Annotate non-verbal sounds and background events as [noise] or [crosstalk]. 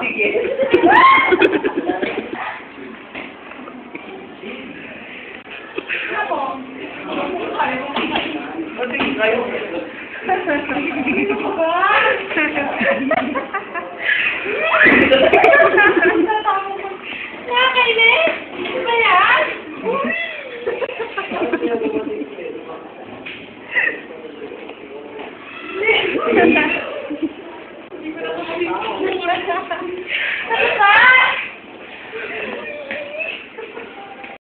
Sige. Kayo. Ano ba? Nakakainis? Hindi. ko [laughs] na